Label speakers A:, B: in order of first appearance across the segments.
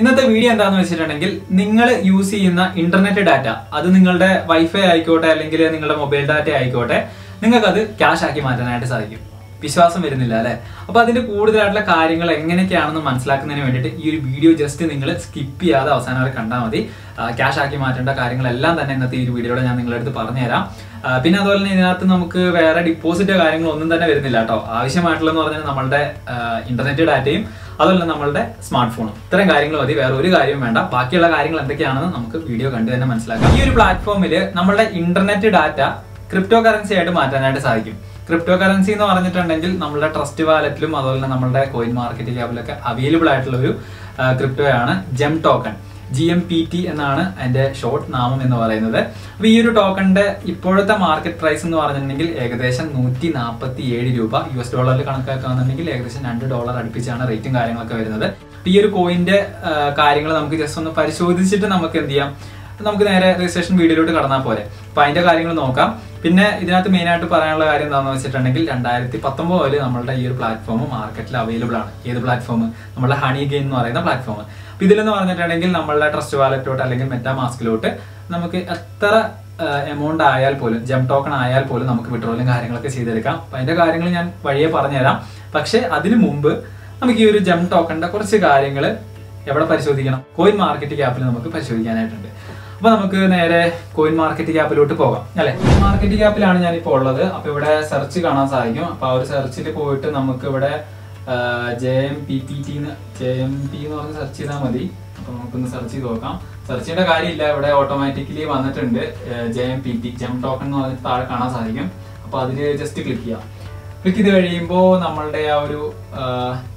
A: ഇന്നത്തെ വീഡിയോ എന്താന്ന് വെച്ചിട്ടുണ്ടെങ്കിൽ നിങ്ങൾ യൂസ് ചെയ്യുന്ന ഇന്റർനെറ്റ് ഡാറ്റ അത് നിങ്ങളുടെ വൈഫൈ ആയിക്കോട്ടെ അല്ലെങ്കിൽ നിങ്ങളുടെ മൊബൈൽ ഡാറ്റ ആയിക്കോട്ടെ അത് ക്യാഷ് ആക്കി മാറ്റാനായിട്ട് സാധിക്കും. വിശ്വാസം വരുന്നില്ല അല്ലെ? അപ്പൊ അതിന്റെ കൂടുതലായിട്ടുള്ള കാര്യങ്ങൾ എങ്ങനെയൊക്കെയാണെന്ന് മനസ്സിലാക്കുന്നതിന് വേണ്ടിയിട്ട് ഈ ഒരു വീഡിയോ ജസ്റ്റ് നിങ്ങൾ സ്കിപ്പ് ചെയ്യാതെ അവസാനം വരെ കണ്ടാൽ മതി. ക്യാഷ് ആക്കി മാറ്റേണ്ട കാര്യങ്ങളെല്ലാം തന്നെ ഇന്നത്തെ ഈ ഒരു വീഡിയോയുടെ ഞാൻ നിങ്ങളുടെ അടുത്ത് പറഞ്ഞുതരാം. പിന്നെ അതുപോലെ തന്നെ ഇതിനകത്ത് നമുക്ക് വേറെ ഡിപ്പോസിറ്റോ കാര്യങ്ങളോ ഒന്നും തന്നെ വരുന്നില്ല കേട്ടോ. ആവശ്യമായിട്ടുള്ളതെന്ന് പറഞ്ഞാൽ നമ്മളുടെ ഇന്റർനെറ്റ് ഡാറ്റയും അതുപോലെ നമ്മളുടെ സ്മാർട്ട് ഫോണും ഇത്തരം കാര്യങ്ങൾ മതി വേറെ ഒരു കാര്യവും വേണ്ട. ബാക്കിയുള്ള കാര്യങ്ങൾ എന്തൊക്കെയാണെന്ന് നമുക്ക് വീഡിയോ കണ്ടു തന്നെ മനസ്സിലാക്കാം. ഈ ഒരു പ്ലാറ്റ്ഫോമിൽ നമ്മളുടെ ഇന്റർനെറ്റ് ഡാറ്റ ക്രിപ്റ്റോ കറൻസി ആയിട്ട് മാറ്റാനായിട്ട് സാധിക്കും. ക്രിപ്റ്റോ കറൻസി എന്ന് പറഞ്ഞിട്ടുണ്ടെങ്കിൽ നമ്മളുടെ ട്രസ്റ്റ് വാലറ്റിലും അതുപോലെ നമ്മുടെ കോയിൻ മാർക്കറ്റ് ക്യാപിലൊക്കെ അവൈലബിൾ ആയിട്ടുള്ള ഒരു ക്രിപ്റ്റോയാണ് gem token G M P T എന്നാണ് അതിന്റെ ഷോർട്ട് നാമം എന്ന് പറയുന്നത്. അപ്പൊ ഈ ഒരു ടോക്കണിന്റെ ഇപ്പോഴത്തെ മാർക്കറ്റ് പ്രൈസ് എന്ന് പറഞ്ഞിട്ടുണ്ടെങ്കിൽ ഏകദേശം നൂറ്റി നാൽപ്പത്തി ഏഴ് രൂപ യു എസ് ഡോളറിൽ കണക്കാക്കുകയാണെന്നുണ്ടെങ്കിൽ ഏകദേശം രണ്ട് ഡോളർ അടുപ്പിച്ചാണ് റേറ്റും കാര്യങ്ങളൊക്കെ വരുന്നത്. ഈ ഒരു കോയിന്റെ കാര്യങ്ങൾ നമുക്ക് ജസ്റ്റ് ഒന്ന് പരിശോധിച്ചിട്ട് നമുക്ക് എന്ത് ചെയ്യാം? നമുക്ക് നേരെ രജിസ്ട്രേഷൻ വീഡിയോയിലോട്ട് കടന്നാൽ പോരെ. അപ്പൊ അതിന്റെ കാര്യങ്ങൾ നോക്കാം. പിന്നെ ഇതിനകത്ത് മെയിൻ ആയിട്ട് പറയാനുള്ള കാര്യം എന്താണെന്ന് വെച്ചിട്ടുണ്ടെങ്കിൽ രണ്ടായിരത്തി പത്തൊമ്പത് മുതൽ നമ്മളുടെ ഈ ഒരു പ്ലാറ്റ്ഫോം മാർക്കറ്റിൽ അവൈലബിൾ ആണ്. ഏത് പ്ലാറ്റ്ഫോം നമ്മുടെ ഹണി ഗെയിം എന്ന് പറയുന്ന പ്ലാറ്റ്ഫോം അപ്പൊ ഇതിലെന്ന് പറഞ്ഞിട്ടുണ്ടെങ്കിൽ നമ്മളുടെ ട്രസ്റ്റ് വാലറ്റിലോട്ട് അല്ലെങ്കിൽ മെറ്റാ മാസ്കിലോട്ട് നമുക്ക് എത്ര എമൗണ്ട് ആയാൽ പോലും ജം ടോക്കൺ ആയാൽ പോലും നമുക്ക് വിഡ്രോലും കാര്യങ്ങളൊക്കെ ചെയ്തെടുക്കാം. അപ്പൊ അതിന്റെ കാര്യങ്ങൾ ഞാൻ വഴിയെ പറഞ്ഞുതരാം. പക്ഷെ അതിനു മുമ്പ് നമുക്ക് ഈ ഒരു ജം ടോക്കണിന്റെ കുറച്ച് കാര്യങ്ങൾ എവിടെ പരിശോധിക്കണം? കോയിൻ മാർക്കറ്റ് ക്യാപ്പിൽ നമുക്ക് പരിശോധിക്കാനായിട്ടുണ്ട്. അപ്പൊ നമുക്ക് നേരെ കോയിൻ മാർക്കറ്റ് ക്യാപ്പിലോട്ട് പോകാം അല്ലെ? മാർക്കറ്റ് ക്യാപ്പിലാണ് ഇപ്പോൾ ഉള്ളത്. അപ്പൊ ഇവിടെ സെർച്ച് കാണാൻ സാധിക്കും. അപ്പൊ ആ ഒരു സെർച്ചിൽ പോയിട്ട് നമുക്ക് ഇവിടെ J M P P T J M P എന്ന് പറഞ്ഞ് സെർച്ച് ചെയ്താൽ മതി. അപ്പൊ നമുക്കൊന്ന് സെർച്ച് ചെയ്ത് നോക്കാം. സെർച്ച് ചെയ്യേണ്ട കാര്യമില്ല. ഇവിടെ ഓട്ടോമാറ്റിക്കലി വന്നിട്ടുണ്ട്. J M P T gem token എന്ന് പറഞ്ഞിട്ട് താഴെ കാണാൻ സാധിക്കും. അപ്പൊ അതിൽ ജസ്റ്റ് ക്ലിക്ക് ചെയ്യാം. ക്ലിക്ക് ചെയ്ത് കഴിയുമ്പോൾ നമ്മളുടെ ആ ഒരു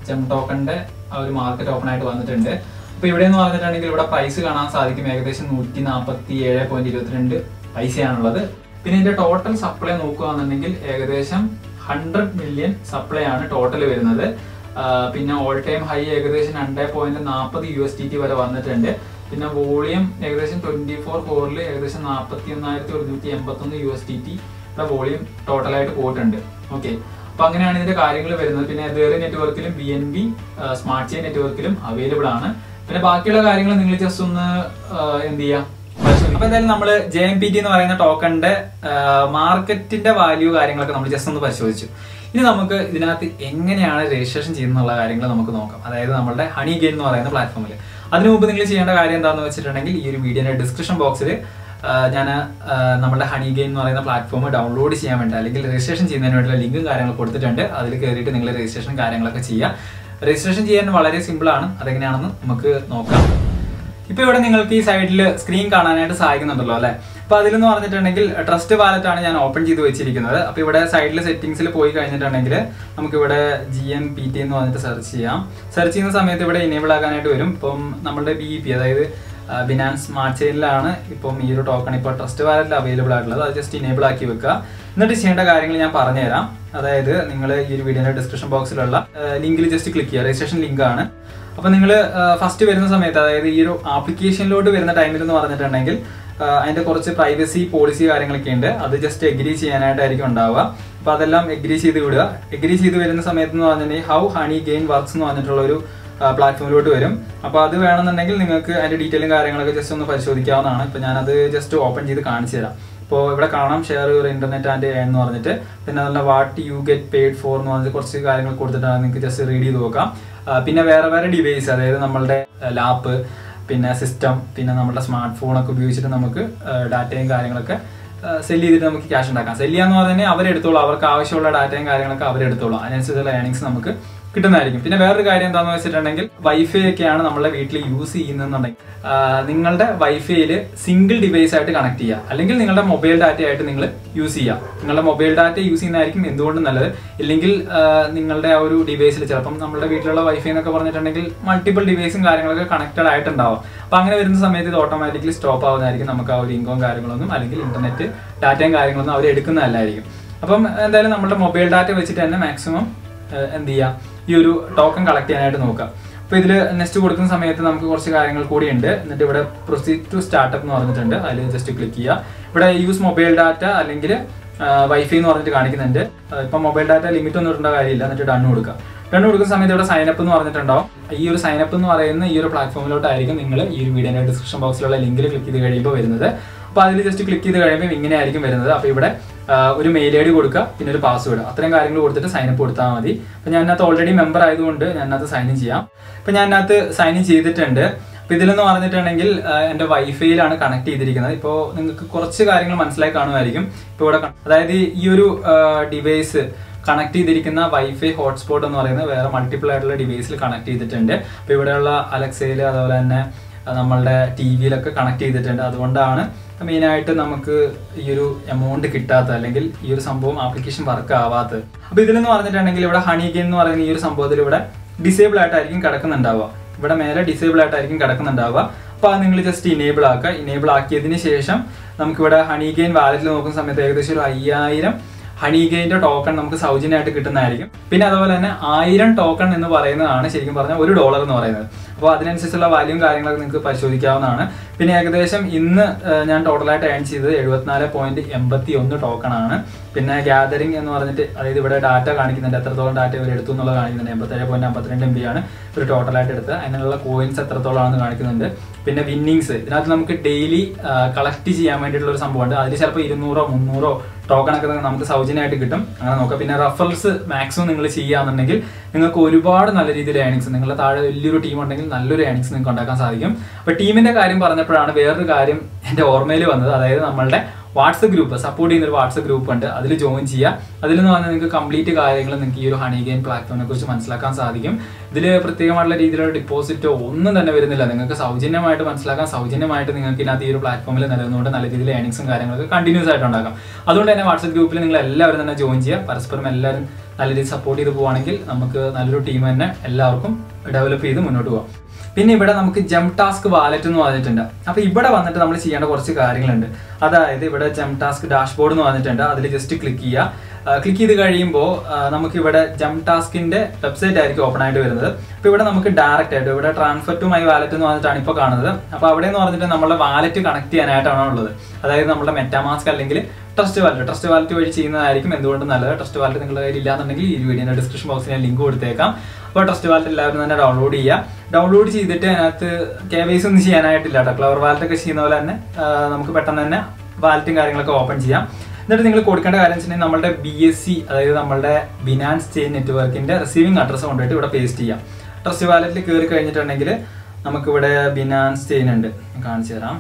A: ജെം ടോക്കണിന്റെ ആ ഒരു മാർക്കറ്റ് ഓപ്പൺ ആയിട്ട് വന്നിട്ടുണ്ട്. അപ്പൊ ഇവിടെ എന്ന് പറഞ്ഞിട്ടുണ്ടെങ്കിൽ ഇവിടെ പ്രൈസ് കാണാൻ സാധിക്കും. ഏകദേശം നൂറ്റി നാൽപ്പത്തി ഏഴ് പോയിന്റ് ഇരുപത്തിരണ്ട് പൈസയാണുള്ളത്. പിന്നെ ഇതിന്റെ ടോട്ടൽ സപ്ലൈ നോക്കുകയാണെന്നുണ്ടെങ്കിൽ ഏകദേശം ഹൺഡ്രഡ് മില്യൺ സപ്ലൈ ആണ് ടോട്ടൽ വരുന്നത്. പിന്നെ ഓൾ ടൈം ഹൈ ഏകദേശം രണ്ട് പോയിന്റ് നാൽപ്പത് യു എസ് ടി ടി വരെ വന്നിട്ടുണ്ട്. പിന്നെ വോളിയം ഏകദേശം ട്വന്റി ഫോർ ഫോറിൽ ഏകദേശം നാൽപ്പത്തി ഒന്നായിരത്തി ഒരുന്നൂറ്റി എൺപത്തി ഒന്ന് U S T T volume ടോട്ടലായിട്ട് പോയിട്ടുണ്ട്. ഓക്കെ അപ്പൊ അങ്ങനെയാണ് ഇതിന്റെ കാര്യങ്ങൾ വരുന്നത്. പിന്നെ വേറെ നെറ്റ്വർക്കിലും B N B smart chain നെറ്റ്വർക്കിലും available ആണ്. പിന്നെ ബാക്കിയുള്ള കാര്യങ്ങൾ നിങ്ങൾ ജസ്റ്റ് ഒന്ന് എന്ത് ചെയ്യാം. അപ്പൊ എന്തായാലും നമ്മൾ ജെ എം പി ടി എന്ന് പറയുന്ന ടോക്കണിന്റെ മാർക്കറ്റിന്റെ വാല്യൂ കാര്യങ്ങളൊക്കെ നമ്മൾ ജസ്റ്റ് ഒന്ന് പരിശോധിച്ചു. ഇനി നമുക്ക് ഇതിനകത്ത് എങ്ങനെയാണ് രജിസ്ട്രേഷൻ ചെയ്യുന്നുള്ള കാര്യങ്ങൾ നമുക്ക് നോക്കാം. അതായത് നമ്മുടെ ഹണി ഗെയിൻ എന്ന് പറയുന്ന പ്ലാറ്റ്ഫോമിൽ അതിനു മുമ്പ് നിങ്ങൾ ചെയ്യേണ്ട കാര്യം എന്താണെന്ന് വെച്ചിട്ടുണ്ടെങ്കിൽ ഈ ഒരു വീഡിയോയുടെ ഡിസ്ക്രിപ്ഷൻ ബോക്സിൽ ഞാൻ നമ്മുടെ ഹണി ഗെയിൻ എന്ന് പറയുന്ന പ്ലാറ്റ്ഫോം ഡൗൺലോഡ് ചെയ്യാൻ വേണ്ടി അല്ലെങ്കിൽ രജിസ്ട്രേഷൻ ചെയ്യുന്നതിന് വേണ്ടിയുള്ള ലിങ്കും കാര്യങ്ങളും കൊടുത്തിട്ടുണ്ട്. അതിൽ കയറിയിട്ട് നിങ്ങൾ രജിസ്ട്രേഷൻ കാര്യങ്ങളൊക്കെ ചെയ്യുക. രജിസ്ട്രേഷൻ ചെയ്യാൻ വളരെ സിമ്പിൾ ആണ്. അതെങ്ങനെയാണെന്ന് നമുക്ക് നോക്കാം. ഇപ്പൊ ഇവിടെ നിങ്ങൾക്ക് ഈ സൈഡിൽ സ്ക്രീൻ കാണാനായിട്ട് സഹായിക്കുന്നുണ്ടല്ലോ അല്ലെ? അപ്പൊ അതിലെന്ന് പറഞ്ഞിട്ടുണ്ടെങ്കിൽ ട്രസ്റ്റ് വാലറ്റ് ആണ് ഞാൻ ഓപ്പൺ ചെയ്ത് വെച്ചിരിക്കുന്നത്. അപ്പൊ ഇവിടെ സൈഡിൽ സെറ്റിംഗ്സിൽ പോയി കഴിഞ്ഞിട്ടുണ്ടെങ്കിൽ നമുക്ക് ഇവിടെ ജി എം പി ടി എന്ന് പറഞ്ഞിട്ട് സെർച്ച് ചെയ്യാം. സെർച്ച് ചെയ്യുന്ന സമയത്ത് ഇവിടെ ഇനേബിൾ ആകാനായിട്ട് വരും. ഇപ്പം നമ്മുടെ ബി പി അതായത് ബിനാൻസ് സ്മാർട്ട് ചെയിനിലാണ് ഇപ്പം ഈ ഒരു ടോക്കൺ ഇപ്പോൾ ട്രസ്റ്റ് വാലറ്റിൽ അവൈലബിൾ ആയിട്ടുള്ളത്. അത് ജസ്റ്റ് ഇനേബിൾ ആക്കി വെക്കുക. എന്നിട്ട് ചെയ്യേണ്ട കാര്യങ്ങൾ ഞാൻ പറഞ്ഞുതരാം. അതായത് നിങ്ങൾ ഈ ഒരു വീഡിയോയുടെ ഡിസ്ക്രിപ്ഷൻ ബോക്സിലുള്ള ലിങ്കിൽ ജസ്റ്റ് ക്ലിക്ക് ചെയ്യുക. രജിസ്ട്രേഷൻ ലിങ്ക് ആണ്. അപ്പൊ നിങ്ങൾ ഫസ്റ്റ് വരുന്ന സമയത്ത് അതായത് ഈ ഒരു ആപ്ലിക്കേഷനിലോട്ട് വരുന്ന ടൈമിൽ എന്ന് പറഞ്ഞിട്ടുണ്ടെങ്കിൽ അതിന്റെ കുറച്ച് പ്രൈവസി പോളിസി കാര്യങ്ങളൊക്കെ ഉണ്ട്. അത് ജസ്റ്റ് എഗ്രി ചെയ്യാനായിട്ടായിരിക്കും ഉണ്ടാവുക. അപ്പൊ അതെല്ലാം എഗ്രി ചെയ്ത് വിടുക. എഗ്രി ചെയ്ത് വരുന്ന സമയത്ത് എന്ന് പറഞ്ഞിട്ടുണ്ടെങ്കിൽ ഹൗ ഹണി ഗെയിൻ വർക്ക്സ് എന്ന് പറഞ്ഞിട്ടുള്ള ഒരു പ്ലാറ്റ്ഫോമിലോട്ട് വരും. അപ്പൊ അത് വേണമെന്നുണ്ടെങ്കിൽ നിങ്ങൾക്ക് അതിന്റെ ഡീറ്റെയിലും കാര്യങ്ങളൊക്കെ ജസ്റ്റ് ഒന്ന് പരിശോധിക്കാവുന്നതാണ്. ഇപ്പൊ ഞാനത് ജസ്റ്റ് ഓപ്പൺ ചെയ്ത് കാണിച്ചു തരാം. ഇപ്പോൾ ഇവിടെ കാണാം ഷെയർ യുവർ ഇന്റർനെറ്റ് ആൻഡ് എന്ന് പറഞ്ഞിട്ട്. പിന്നെ അതുപോലെ what you get paid for എന്ന് പറഞ്ഞിട്ട് കുറച്ച് കാര്യങ്ങൾ കൊടുത്തിട്ടാണ് നിങ്ങൾക്ക് ജസ്റ്റ് റീഡ് ചെയ്ത് നോക്കാം. പിന്നെ വേറെ വേറെ ഡിവൈസ് അതായത് നമ്മളുടെ ലാപ്പ് പിന്നെ സിസ്റ്റം പിന്നെ നമ്മുടെ സ്മാർട്ട് ഫോണൊക്കെ ഉപയോഗിച്ചിട്ട് നമുക്ക് ഡാറ്റയും കാര്യങ്ങളൊക്കെ സെൽ ചെയ്തിട്ട് നമുക്ക് ക്യാഷ് ഉണ്ടാക്കാം. സെൽ ചെയ്യാന്ന് പറഞ്ഞാൽ അവരെടുത്തോളൂ. അവർക്ക് ആവശ്യമുള്ള ഡാറ്റയും കാര്യങ്ങളൊക്കെ അവരെടുത്തോളൂ. അതിനനുസരിച്ചുള്ള ഏണിങ്സ് നമുക്ക് കിട്ടുന്നതായിരിക്കും. പിന്നെ വേറൊരു കാര്യം എന്താണെന്ന് വെച്ചിട്ടുണ്ടെങ്കിൽ വൈഫൈ ഒക്കെയാണ് നമ്മളെ വീട്ടിൽ യൂസ് ചെയ്യുന്നതെന്നുണ്ടെങ്കിൽ നിങ്ങളുടെ വൈഫൈയിൽ സിംഗിൾ ഡിവൈസ് ആയിട്ട് കണക്ട് ചെയ്യുക. അല്ലെങ്കിൽ നിങ്ങളുടെ മൊബൈൽ ഡാറ്റ ആയിട്ട് നിങ്ങൾ യൂസ് ചെയ്യുക. നിങ്ങളുടെ മൊബൈൽ ഡാറ്റ യൂസ് ചെയ്യുന്നതായിരിക്കും എന്തുകൊണ്ടും നല്ലത്? ഇല്ലെങ്കിൽ നിങ്ങളുടെ ആ ഒരു ഡിവൈസിൽ ചിലപ്പം നമ്മുടെ വീട്ടിലുള്ള വൈഫൈ എന്നൊക്കെ പറഞ്ഞിട്ടുണ്ടെങ്കിൽ മൾട്ടിപ്പിൾ ഡിവൈസും കാര്യങ്ങളൊക്കെ കണക്റ്റഡ് ആയിട്ടുണ്ടാവും. അപ്പോൾ അങ്ങനെ വരുന്ന സമയത്ത് ഇത് ഓട്ടോമാറ്റിക്കലി സ്റ്റോപ്പ് ആവുന്നതായിരിക്കും നമുക്ക് ആ ഒരു ഇൻകവും കാര്യങ്ങളൊന്നും അല്ലെങ്കിൽ ഇന്റർനെറ്റ് ഡാറ്റയും കാര്യങ്ങളൊന്നും അവർ എടുക്കുന്നതല്ലായിരിക്കും. അപ്പം എന്തായാലും നമ്മുടെ മൊബൈൽ ഡാറ്റ വെച്ചിട്ട് തന്നെ മാക്സിമം എന്ത് ചെയ്യാം ഈ ഒരു ടോക്കൺ കളക്ട് ചെയ്യാനായിട്ട് നോക്കാം. അപ്പൊ ഇതിൽ നെക്സ്റ്റ് കൊടുക്കുന്ന സമയത്ത് നമുക്ക് കുറച്ച് കാര്യങ്ങൾ കൂടി ഉണ്ട് എന്നിട്ട് ഇവിടെ പ്രൊസീഡ് ടു സ്റ്റാർട്ടപ്പ് എന്ന് പറഞ്ഞിട്ടുണ്ട്. അതിൽ ജസ്റ്റ് ക്ലിക്ക് ചെയ്യുക. ഇവിടെ യൂസ് മൊബൈൽ ഡാറ്റ അല്ലെങ്കിൽ വൈഫൈ എന്ന് പറഞ്ഞിട്ട് കാണിക്കുന്നുണ്ട്. ഇപ്പൊ മൊബൈൽ ഡാറ്റ ലിമിറ്റ് ഒന്നും ഇടേണ്ട കാര്യമില്ല. എന്നിട്ട് ഡൺ കൊടുക്കുക ഡൺ കൊടുക്കുന്ന സമയത്ത് ഇവിടെ സൈനപ്പ് എന്ന് പറഞ്ഞിട്ടുണ്ടാവും. ഈ ഒരു സൈനപ്പ് എന്ന് പറയുന്ന ഈ ഒരു പ്ലാറ്റ്ഫോമിലോട്ടായിരിക്കും നിങ്ങൾ ഈ ഒരു വീഡിയോയുടെ ഡിസ്ക്രിപ്ഷൻ ബോക്സിലുള്ള ലിങ്കിൽ ക്ലിക്ക് ചെയ്ത് കഴിയുമ്പോൾ വരുന്നത്. അപ്പോൾ അതിൽ ജസ്റ്റ് ക്ലിക്ക് ചെയ്ത് കഴിയുമ്പോൾ ഇങ്ങനെയായിരിക്കും വരുന്നത്. അപ്പോൾ ഇവിടെ ഒരു മെയിൽ ഐ ഡി കൊടുക്കുക പിന്നെ ഒരു പാസ്വേഡ് അത്രയും കാര്യങ്ങൾ കൊടുത്തിട്ട് സൈനപ്പ് കൊടുത്താൽ മതി. അപ്പം ഞാൻ അതിനകത്ത് ഓൾറെഡി മെമ്പർ ആയതുകൊണ്ട് ഞാൻ അതിനകത്ത് സൈൻ ഇൻ ചെയ്യാം. അപ്പം ഞാൻ അതിനകത്ത് സൈൻ ഇൻ ചെയ്തിട്ടുണ്ട്. അപ്പോൾ ഇതിലെന്ന് പറഞ്ഞിട്ടുണ്ടെങ്കിൽ എന്റെ വൈഫൈയിലാണ് കണക്ട് ചെയ്തിരിക്കുന്നത്. ഇപ്പോൾ നിങ്ങൾക്ക് കുറച്ച് കാര്യങ്ങൾ മനസ്സിലായി കാണുമായിരിക്കും. ഇപ്പോൾ ഇവിടെ അതായത് ഈ ഒരു ഡിവൈസ് കണക്ട് ചെയ്തിരിക്കുന്ന വൈഫൈ ഹോട്ട്സ്പോട്ട് എന്ന് പറയുന്നത് വേറെ മൾട്ടിപ്പിൾ ആയിട്ടുള്ള ഡിവൈസിൽ കണക്ട് ചെയ്തിട്ടുണ്ട്. അപ്പോൾ ഇവിടെയുള്ള അലക്സയിൽ അതുപോലെ തന്നെ നമ്മളുടെ ടി വിയിലൊക്കെ കണക്ട് ചെയ്തിട്ടുണ്ട്. അതുകൊണ്ടാണ് മെയിനായിട്ട് നമുക്ക് ഈ ഒരു എമൗണ്ട് കിട്ടാത്ത അല്ലെങ്കിൽ ഈ ഒരു സംഭവം ആപ്ലിക്കേഷൻ വർക്ക് ആവാത്തത് അപ്പോൾ ഇതിലെന്ന് പറഞ്ഞിട്ടുണ്ടെങ്കിൽ ഇവിടെ ഹണി എന്ന് പറയുന്ന ഈ ഒരു സംഭവത്തിൽ ഇവിടെ ഡിസേബിൾ ആയിട്ടായിരിക്കും കിടക്കുന്നുണ്ടാവുക. ഇവിടെ മേലെ ഡിസേബിൾ ആയിട്ടായിരിക്കും കിടക്കുന്നുണ്ടാവുക. അപ്പോൾ അത് നിങ്ങൾ ജസ്റ്റ് ഇനേബിൾ ആക്കുക. ഇനേബിൾ ആക്കിയതിന് ശേഷം നമുക്കിവിടെ ഹണി ഗെയിൻ വാലറ്റിൽ നോക്കുന്ന സമയത്ത് ഏകദേശം ഒരു അയ്യായിരം ഹണി ടോക്കൺ നമുക്ക് സൗജന്യമായിട്ട് കിട്ടുന്നതായിരിക്കും. പിന്നെ അതുപോലെ തന്നെ ആയിരം ടോക്കൺ എന്ന് പറയുന്നതാണ് ശരിക്കും പറഞ്ഞാൽ ഒരു ഡോളർ എന്ന് പറയുന്നത്. അപ്പോൾ അതിനനുസരിച്ചുള്ള വാല്യൂം കാര്യങ്ങളൊക്കെ നിങ്ങൾക്ക് പരിശോധിക്കാവുന്നതാണ്. പിന്നെ ഏകദേശം ഇന്ന് ഞാൻ ടോട്ടലായിട്ട് ഏൺ ചെയ്തത് എഴുപത്തിനാല് പോയിന്റ് എൺപത്തി ഒന്ന് ടോക്കൺ ആണ്. പിന്നെ ഗ്യാതറിംഗ് എന്ന് പറഞ്ഞിട്ട് അതായത് ഇവിടെ ഡാറ്റ കാണിക്കുന്നുണ്ട്. എത്രത്തോളം ഡാറ്റ ഇവർ എടുത്തു എന്നുള്ളത് കാണിക്കുന്നുണ്ട്. എൺപത്തേഴ് പോയിന്റ് അമ്പത്തിരണ്ട് എം ബി ആണ് ഒരു ടോട്ടലായിട്ട് എടുത്ത് അതിനുള്ള കോയിൻസ് എത്രത്തോളമാണെന്ന് കാണിക്കുന്നുണ്ട്. പിന്നെ വിന്നിങ്സ് ഇതിനകത്ത് നമുക്ക് ഡെയിലി കളക്ട് ചെയ്യാൻ വേണ്ടിയിട്ടുള്ള ഒരു സംഭവമുണ്ട്. അതിൽ ചിലപ്പോൾ ഇരുന്നൂറോ മുന്നൂറോ ടോക്കൺ ഒക്കെ നമുക്ക് സൗജന്യമായിട്ട് കിട്ടും. അങ്ങനെ നോക്കാം. പിന്നെ റഫറൽസ് മാക്സിമം നിങ്ങൾ ചെയ്യുകയാണെന്നുണ്ടെങ്കിൽ നിങ്ങൾക്ക് ഒരുപാട് നല്ല രീതിയിൽ ഏണിങ്സ് നിങ്ങളുടെ താഴെ വലിയൊരു ടീം ഉണ്ടെങ്കിൽ നല്ലൊരു ഏണിങ്സ് നിങ്ങൾക്ക് ഉണ്ടാക്കാൻ സാധിക്കും. അപ്പോൾ ടീമിന്റെ കാര്യം പറഞ്ഞപ്പോഴാണ് വേറൊരു കാര്യം എന്റെ ഓർമ്മയിൽ വന്നത്. അതായത് നമ്മളുടെ വാട്സപ്പ് ഗ്രൂപ്പ് സപ്പോർട്ട് ചെയ്യുന്ന ഒരു വാട്സപ്പ് ഗ്രൂപ്പ് ഉണ്ട്. അതിൽ ജോയിൻ ചെയ്യുക. അതിൽ നിന്ന് പറഞ്ഞാൽ നിങ്ങൾക്ക് കംപ്ലീറ്റ് കാര്യങ്ങൾ നിങ്ങൾക്ക് ഈ ഒരു ഹണി ഗെയിൻ പ്ലാറ്റ്ഫോമിനെ കുറിച്ച് മനസ്സിലാക്കാൻ സാധിക്കും. ഇതിൽ പ്രത്യേകമായിട്ടുള്ള രീതിയിലുള്ള ഡിപ്പോസിറ്റോ ഒന്നും തന്നെ വരുന്നില്ല. നിങ്ങൾക്ക് സൗജന്യമായിട്ട് മനസ്സിലാക്കാൻ സൗജന്യമായിട്ട് നിങ്ങൾക്ക് ഇതിനകത്ത് ഈ ഒരു പ്ലാറ്റ്ഫോമിൽ നിലനിന്നുകൊണ്ട് നല്ല രീതിയിൽ ഏണിങ്സും കാര്യങ്ങളൊക്കെ കണ്ടിന്യൂസ് ആയിട്ട് ഉണ്ടാക്കാം. അതുകൊണ്ട് തന്നെ വാട്സപ്പ് ഗ്രൂപ്പിൽ നിങ്ങൾ എല്ലാവരും തന്നെ ജോയിൻ ചെയ്യുക. പരസ്പരം എല്ലാവരും നല്ല രീതിയിൽ സപ്പോർട്ട് ചെയ്ത് പോവുകയാണെങ്കിൽ നമുക്ക് നല്ലൊരു ടീം തന്നെ എല്ലാവർക്കും ഡെവലപ്പ് ചെയ്ത് മുന്നോട്ട് പോകാം. പിന്നെ ഇവിടെ നമുക്ക് ജം ടാസ്ക് വാലറ്റ് എന്ന് പറഞ്ഞിട്ടുണ്ട് അപ്പൊ ഇവിടെ വന്നിട്ട് നമ്മൾ ചെയ്യേണ്ട കുറച്ച് കാര്യങ്ങളുണ്ട്. അതായത് ഇവിടെ ജം ടാസ്ക് ഡാഷ്ബോർഡ് എന്ന് പറഞ്ഞിട്ടുണ്ട് അതിൽ ജസ്റ്റ് ക്ലിക്ക് ചെയ്യുക. ക്ലിക്ക് ചെയ്ത് കഴിയുമ്പോൾ നമുക്ക് ഇവിടെ ജം ടാസ്കിന്റെ വെബ്സൈറ്റ് ആയിരിക്കും ഓപ്പൺ ആയിട്ട് വരുന്നത്. അപ്പൊ ഇവിടെ നമുക്ക് ഡയറക്റ്റ് ആയിട്ട് ഇവിടെ ട്രാൻസ്ഫർ ടു മൈ വാലറ്റ് എന്ന് പറഞ്ഞിട്ടാണ് ഇപ്പോൾ കാണുന്നത്. അപ്പൊ അവിടെ എന്ന് പറഞ്ഞിട്ട് നമ്മുടെ വാലറ്റ് കണക്ട് ചെയ്യാനായിട്ടാണ് ഉള്ളത്. അതായത് നമ്മുടെ മെറ്റാമാസ്ക് അല്ലെങ്കിൽ ട്രസ്റ്റ് വാലറ്റ് ട്രസ്റ്റ് വാലറ്റ് വഴി ചെയ്യുന്നതായിരിക്കും എന്തുകൊണ്ട് നല്ലത്. ട്രസ്റ്റ് വാലറ്റ് നിങ്ങളുടെ കയ്യിൽ ഇല്ലാന്നുണ്ടെങ്കിൽ ഈ വീഡിയോയുടെ ഡിസ്ക്രിപ്ഷൻ ബോക്സിൽ ഞാൻ ലിങ്ക് കൊടുത്തേക്കാം. അപ്പോൾ ട്രസ്റ്റ് വാലറ്റ് എല്ലാവരും തന്നെ ഡൗൺലോഡ് ചെയ്യുക ഡൗൺലോഡ് ചെയ്തിട്ട് അതിനകത്ത് കെ വൈ സി ഒന്നും ചെയ്യാനായിട്ടില്ല കേട്ടോ ക്ലവർ വാലറ്റ് ഒക്കെ ചെയ്യുന്ന പോലെ തന്നെ നമുക്ക് പെട്ടെന്ന് തന്നെ വാലറ്റും കാര്യങ്ങളൊക്കെ ഓപ്പൺ ചെയ്യാം. എന്നിട്ട് നിങ്ങൾ കൊടുക്കേണ്ട കാര്യം വെച്ചിട്ടുണ്ടെങ്കിൽ നമ്മുടെ ബി എസ് സി അതായത് നമ്മുടെ ബിനാൻസ് ചെയിൻ നെറ്റ്വർക്കിന്റെ റിസീവിംഗ് അഡ്രസ്സ് കൊണ്ടുപോയിട്ട് ഇവിടെ പേസ്റ്റ് ചെയ്യാം. ട്രസ്റ്റ് വാലറ്റിൽ കയറി കഴിഞ്ഞിട്ടുണ്ടെങ്കിൽ നമുക്കിവിടെ ബിനാൻസ് ചെയിൻ ഉണ്ട്. കാണിച്ചു തരാം.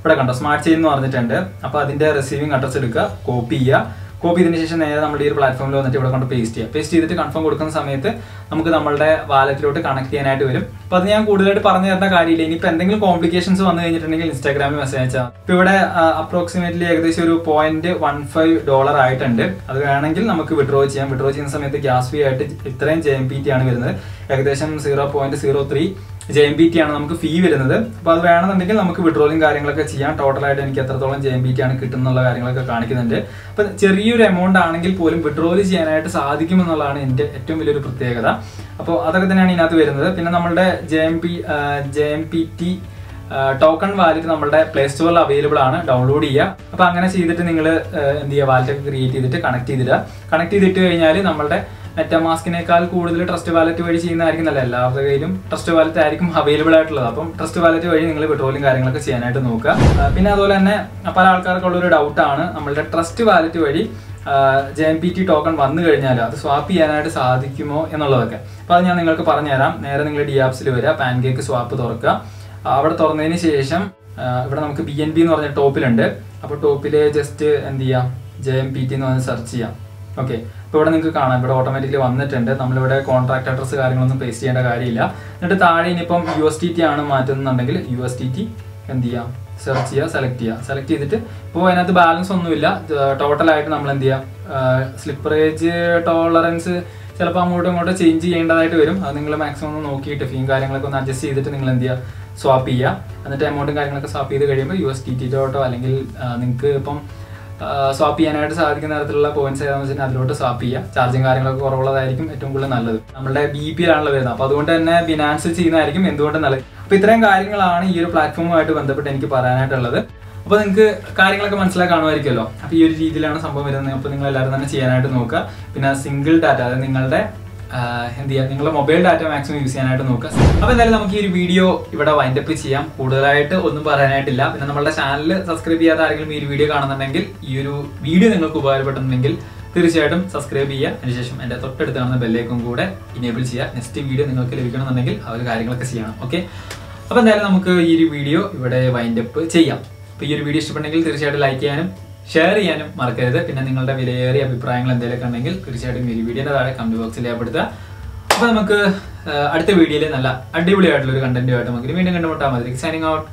A: ഇവിടെ കണ്ടോ സ്മാർട്ട് ചെയിൻ എന്ന് പറഞ്ഞിട്ടുണ്ട്. അപ്പോൾ അതിന്റെ റിസീവിംഗ് അഡ്രസ്സ് എടുക്കുക കോപ്പി ചെയ്യുക. കോപ്പി ചെയ്തതിന് ശേഷം നേരെ നമ്മുടെ ഈ ഒരു പ്ലാറ്റ്ഫോമിൽ വന്നിട്ട് ഇവിടെ കൊണ്ട് പേസ്റ്റ് ചെയ്യുക പേസ്റ്റ് ചെയ്തിട്ട് കൺഫേം കൊടുക്കുന്ന സമയത്ത് നമുക്ക് നമ്മുടെ വാലറ്റിലോട്ട് കണക്ട് ചെയ്യാനായിട്ട് വരും. അപ്പോൾ അത് ഞാൻ കൂടുതലായിട്ട് പറഞ്ഞു തരുന്ന കാര്യമില്ല. ഇനിയിപ്പോൾ എന്തെങ്കിലും കോംപ്ലിക്കേഷൻസ് വന്നു കഴിഞ്ഞിട്ടുണ്ടെങ്കിൽ ഇൻസ്റ്റാഗ്രാമിൽ മെസ്സേജ് അയച്ചാൽ ഇപ്പോൾ ഇവിടെ അപ്രോക്സിമേറ്റ്ലി ഏകദേശം ഒരു പോയിന്റ് വൺ ഫൈവ് ഡോളർ ആയിട്ടുണ്ട്. അത് വേണമെങ്കിൽ നമുക്ക് വിഡ്രോ ചെയ്യാം. വിഡ്രോ ചെയ്യുന്ന സമയത്ത് ഗ്യാസ് ഫീ ആയിട്ട് ഇത്രയും ജെ എം പി ടി ആണ് വരുന്നത്. ഏകദേശം zero point zero three J M B T ആണ് നമുക്ക് ഫീ വരുന്നത്. അപ്പോൾ അത് വേണമെന്നുണ്ടെങ്കിൽ നമുക്ക് വിഡ്രോലും കാര്യങ്ങളൊക്കെ ചെയ്യാം. ടോട്ടലായിട്ട് എനിക്ക് എത്രത്തോളം ജെ എം ബി ടി ആണ് കിട്ടുന്നുള്ള കാര്യങ്ങളൊക്കെ കാണിക്കുന്നുണ്ട്. അപ്പം ചെറിയൊരു എമൗണ്ട് ആണെങ്കിൽ പോലും വിഡ്രോൾ ചെയ്യാനായിട്ട് സാധിക്കുമെന്നുള്ളതാണ് എന്റെ ഏറ്റവും വലിയൊരു പ്രത്യേകത. അപ്പോൾ അതൊക്കെ തന്നെയാണ് ഇതിനകത്ത് വരുന്നത്. പിന്നെ നമ്മുടെ J M P J M P T token wallet നമ്മുടെ പ്ലേ സ്റ്റോറിൽ അവൈലബിൾ ആണ്. ഡൗൺലോഡ് ചെയ്യുക. അപ്പോൾ അങ്ങനെ ചെയ്തിട്ട് നിങ്ങൾ എന്ത് ചെയ്യുക? വാലറ്റ് ഒക്കെ ക്രിയേറ്റ് ചെയ്തിട്ട് കണക്ട് ചെയ്തിടുക. കണക്ട് ചെയ്തിട്ട് കഴിഞ്ഞാൽ നമ്മളുടെ മെറ്റമാസ്കിനേക്കാൾ കൂടുതൽ ട്രസ്റ്റ് വാലറ്റ് വഴി ചെയ്യുന്നതായിരിക്കും നല്ല എല്ലാവരുടെ കയ്യിലും ട്രസ്റ്റ് വാലറ്റ് ആയിരിക്കും അവൈലബിൾ ആയിട്ടുള്ളത്. അപ്പം ട്രസ്റ്റ് വാലറ്റ് വഴി നിങ്ങൾ പെട്രോളും കാര്യങ്ങളൊക്കെ ചെയ്യാനായിട്ട് നോക്കുക. പിന്നെ അതുപോലെ തന്നെ പല ആൾക്കാർക്കുള്ള ഒരു ഡൗട്ടാണ് നമ്മളുടെ ട്രസ്റ്റ് വാലറ്റ് വഴി J M P T token വന്നു കഴിഞ്ഞാൽ അത് സ്വാപ്പ് ചെയ്യാനായിട്ട് സാധിക്കുമോ എന്നുള്ളതൊക്കെ. അപ്പോൾ അത് ഞാൻ നിങ്ങൾക്ക് പറഞ്ഞുതരാം. നേരെ നിങ്ങൾ ഡി ആപ്സിൽ വരിക പാൻ കേക്ക് സ്വാപ്പ് തുറക്കുക അവിടെ തുറന്നതിന് ശേഷം ഇവിടെ നമുക്ക് ബി എൻ ബി എന്ന് പറഞ്ഞ ടോപ്പിലുണ്ട് അപ്പോൾ ടോപ്പിൽ ജസ്റ്റ് എന്ത് ചെയ്യാം? ജെ എം പി ടി എന്ന് പറഞ്ഞ് സെർച്ച് ചെയ്യാം. ഓക്കെ അപ്പോൾ ഇവിടെ നിങ്ങൾക്ക് കാണാം. ഇവിടെ ഓട്ടോമാറ്റിക്കലി വന്നിട്ടുണ്ട്. നമ്മളിവിടെ കോൺട്രാക്ട് അഡ്രസ് കാര്യങ്ങളൊന്നും പേസ്റ്റ് ചെയ്യേണ്ട കാര്യമില്ല. എന്നിട്ട് താഴെ ഇനിയിപ്പം യു എസ് ടി ടി ആണ് മാറ്റുന്നുണ്ടെങ്കിൽ യു എസ് ടി ടി എന്ത് ചെയ്യാം? സെർച്ച് ചെയ്യുക സെലക്ട് ചെയ്യുക. സെലക്ട് ചെയ്തിട്ട് ഇപ്പോൾ അതിനകത്ത് ബാലൻസ് ഒന്നുമില്ല. ടോട്ടലായിട്ട് നമ്മൾ എന്ത് ചെയ്യാം? സ്ലിപ്പറേജ് ടോളറൻസ് ചിലപ്പോൾ അങ്ങോട്ടും ഇങ്ങോട്ടും ചേഞ്ച് ചെയ്യേണ്ടതായിട്ട് വരും. അത് നിങ്ങൾ മാക്സിമം ഒന്ന് നോക്കിയിട്ട് ഫീം കാര്യങ്ങളൊക്കെ ഒന്ന് അഡ്ജസ്റ്റ് ചെയ്തിട്ട് നിങ്ങൾ എന്ത് ചെയ്യുക സ്വാപ്പ് ചെയ്യുക. എന്നിട്ട് എമൗണ്ടും കാര്യങ്ങളൊക്കെ സ്വാപ്പ് ചെയ്ത് കഴിയുമ്പോൾ യു എസ് ടി ടി ഡോട്ടോ അല്ലെങ്കിൽ നിങ്ങൾക്ക് ഇപ്പം സ്വാപ്പ് ചെയ്യാനായിട്ട് സാധിക്കുന്ന തരത്തിലുള്ള പോയിന്റ്സ് ഏതാണെന്ന് വെച്ചാൽ അതിലോട്ട് സ്വാപ്പ് ചെയ്യാം. ചാർജിങ് കാര്യങ്ങളൊക്കെ കുറവുള്ളതായിരിക്കും ഏറ്റവും കൂടുതൽ നല്ലത്. നമ്മുടെ ബി പി ആണല്ലോ വരുന്നത്. അപ്പോൾ അതുകൊണ്ട് തന്നെ ബിനാൻസ് ചെയ്യുന്നതായിരിക്കും എന്തുകൊണ്ടും നല്ലത്. അപ്പോൾ ഇത്രയും കാര്യങ്ങളാണ് ഈ ഒരു പ്ലാറ്റ്ഫോമുമായിട്ട് ബന്ധപ്പെട്ട് എനിക്ക് പറയാനായിട്ടുള്ളത്. അപ്പോൾ നിങ്ങൾക്ക് കാര്യങ്ങളൊക്കെ മനസ്സിലാക്കാണുമായിരിക്കുമല്ലോ അപ്പോൾ ഈ ഒരു രീതിയിലാണ് സംഭവം വരുന്നത്. അപ്പോൾ നിങ്ങൾ എല്ലാവരും തന്നെ ചെയ്യാനായിട്ട് നോക്കുക. പിന്നെ സിംഗിൾ ഡാറ്റ അതായത് നിങ്ങളുടെ എന്ത് ചെയ്യുക നിങ്ങളുടെ മൊബൈൽ ഡാറ്റ മാക്സിമം യൂസ് ചെയ്യാനായിട്ട് നോക്കുക. അപ്പോൾ എന്തായാലും നമുക്ക് ഈ ഒരു വീഡിയോ ഇവിടെ വൈൻഡപ്പ് ചെയ്യാം. കൂടുതലായിട്ട് ഒന്നും പറയാനായിട്ടില്ല. പിന്നെ നമ്മുടെ ചാനൽ സബ്സ്ക്രൈബ് ചെയ്യാത്ത ആരെങ്കിലും ഈ ഒരു വീഡിയോ കാണുന്നുണ്ടെങ്കിൽ ഈ ഒരു വീഡിയോ നിങ്ങൾക്ക് ഉപകാരപ്പെടുന്നുണ്ടെങ്കിൽ തീർച്ചയായിട്ടും സബ്സ്ക്രൈബ് ചെയ്യുക. അതിനുശേഷം എന്റെ തൊട്ടടുത്ത് കാണുന്ന ബെല്ലേക്കും കൂടെ ഇനേബിൾ ചെയ്യുക. നെക്സ്റ്റ് വീഡിയോ നിങ്ങൾക്ക് ലഭിക്കണമെന്നുണ്ടെങ്കിൽ ആ ഒരു കാര്യങ്ങളൊക്കെ ചെയ്യണം. ഓക്കെ അപ്പോൾ എന്തായാലും നമുക്ക് ഈ ഒരു വീഡിയോ ഇവിടെ വൈൻഡപ്പ് ചെയ്യാം. അപ്പോൾ ഈ ഒരു വീഡിയോ ഇഷ്ടപ്പെട്ടെങ്കിൽ തീർച്ചയായിട്ടും ലൈക്ക് ചെയ്യാനും ഷെയർ ചെയ്യാനും മറക്കരുത്. പിന്നെ നിങ്ങളുടെ വിലയേറിയ അഭിപ്രായങ്ങൾ എന്തെങ്കിലുമൊക്കെ ഉണ്ടെങ്കിൽ തീർച്ചയായിട്ടും ഈ വീഡിയോയുടെ താഴെ കമന്റ് ബോക്സിൽ രേഖപ്പെടുത്തുക. അപ്പോൾ നമുക്ക് അടുത്ത വീഡിയോയിൽ നല്ല അടിപൊളിയായിട്ടുള്ള ഒരു കണ്ടന്റുമായിട്ട് നമുക്ക് വീണ്ടും കണ്ടുമുട്ടാൽ മതി സൈനിങ് ഔട്ട്